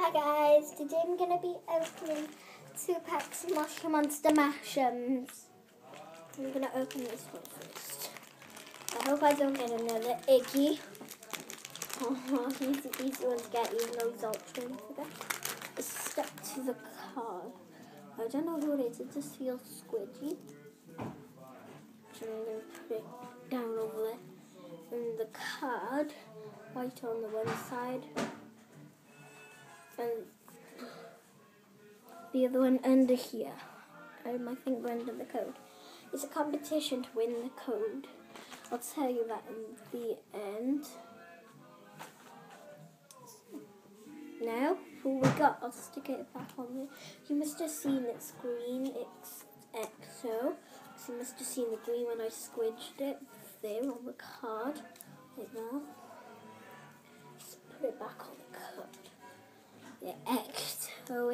Hi guys, today I'm to be opening two packs of Mushy Monster Mash'ems. I'm to open this one first. I hope I don't get another Iggy. Oh, he's the easy one to get even though he's ultra. It's stuck to the card. I don't know who it is, it just feels squidgy. I'm to put it down over there. And the card, white on the one side and the other one under here. And my finger under the code. It's a competition to win the code. I'll tell you that in the end. Now, what we got, I'll stick it back on there. You must have seen it's green, it's Ecto. So you must have seen the green when I squidged it there on the card, like that.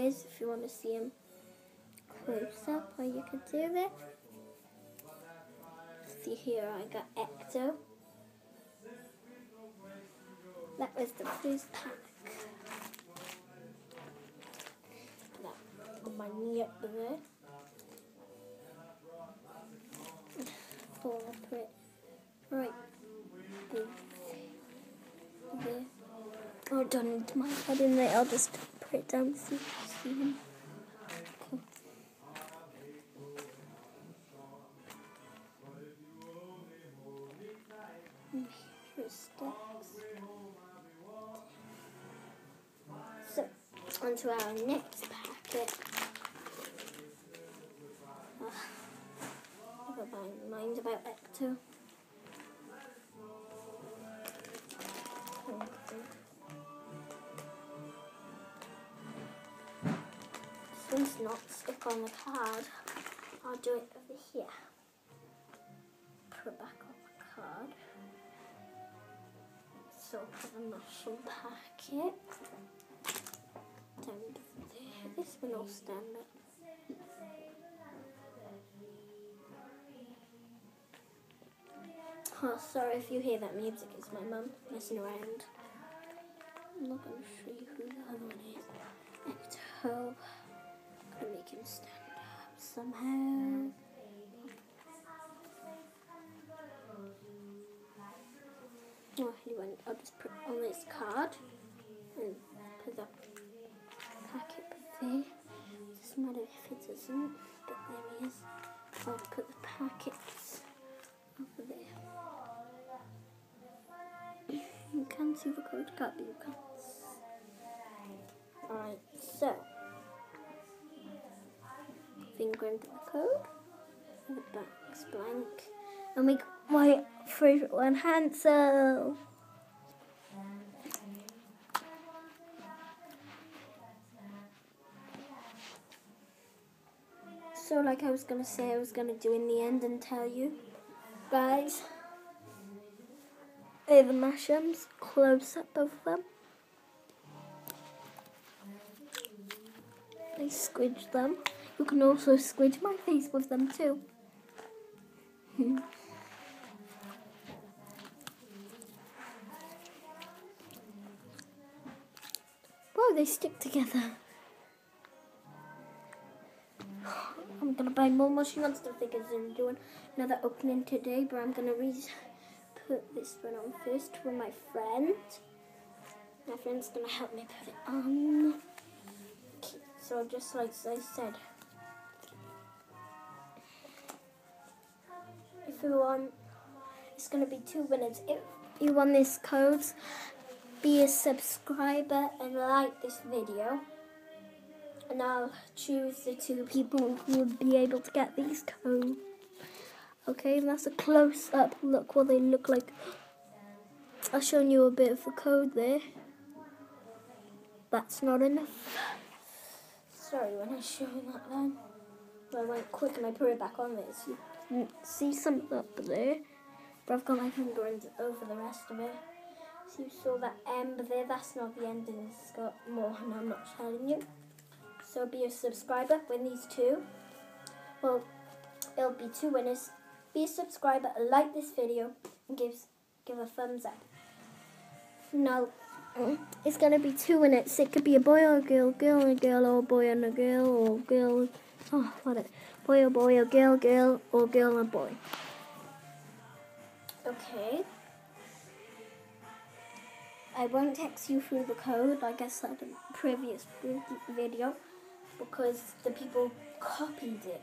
Is if you want to see him close up or you can do that. See here I got Ecto. That was the first pack. On my knee up there. Put it right there. there. Oh, I don't need my head in there. I'll just put it down can see him. Here sticks. So, onto our next packet. Ah, oh, never mind about Ecto. Not stick on the card, I'll do it over here. Put it back on the card. So for the mushroom packet. Down there. This one will stand up. Oh, sorry if you hear that music. It's my mum messing around. I'm not going to show you who the other one is. Him stand up somehow. Oh, he went. I'll just put on this card and put the packet there. Doesn't matter if it doesn't, but there he is. I'll put the packets over there. You can see the code card, but you can't. Alright, so finger into the code. And the back's blank. And we got my favourite one, Hansel. So like I was going to say I was going to do in the end and tell you guys are the Mash'ems, close up of them. I squidged them. You can also squidge my face with them too. Whoa, they stick together. I'm gonna buy more Mushy Monster figures and doing another opening today, but I'm gonna re put this one on first with my friend. My friend's gonna help me put it on. Okay, so just like I said, who won. It's going to be two winners. If you won this codes, be a subscriber and like this video. And I'll choose the two people who will be able to get these codes. Okay, and that's a close-up look what they look like. I've shown you a bit of the code there. That's not enough. Sorry when I show that then. I went quick and I put it back on this see some up there, but I've got my finger over the rest of it. So you saw that M there, that's not the ending, it's got more and I'm not telling you. So be a subscriber, win these two. Well, it'll be two winners. Be a subscriber, like this video, and give, give a thumbs up. Now, it's gonna be two in it. It could be a boy or a girl, girl and a girl, or a boy and a girl, or a girl. Oh, what it? Boy or boy, or girl, girl, or girl and boy. Okay. I won't text you through the code like I said in the previous video because the people copied it.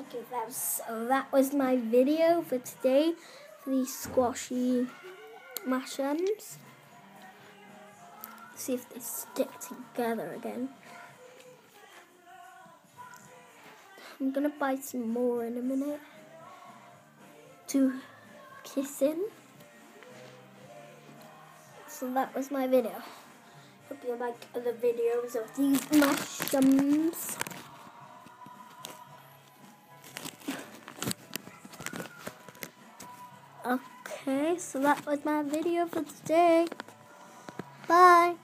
Okay, that was, so that was my video for today for the squashy mushrooms. See if they stick together again. I'm gonna buy some more in a minute to kiss in. So that was my video. Hope you like other videos of these mushrooms. So that was my video for today. Bye.